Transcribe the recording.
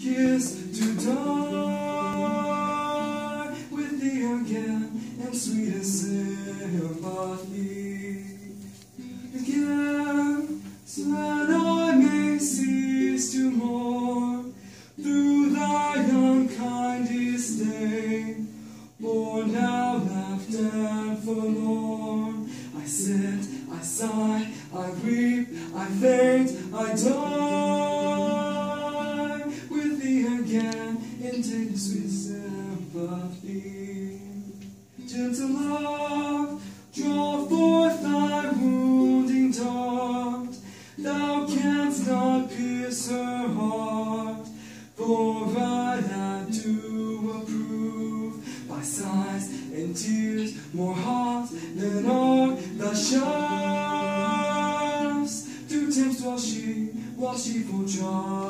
Kiss to die with thee again and sweetest sympathy again, so that I may cease to mourn through thy unkind disdain. For now left and forlorn, I sit, I sigh, I weep, I faint, I die tender sweet sympathy. Gentle love, draw forth thy wounding dart. Thou canst not pierce her heart, for I that do approve by sighs and tears more hot than are the shafts. Do tempest while she, while she for joy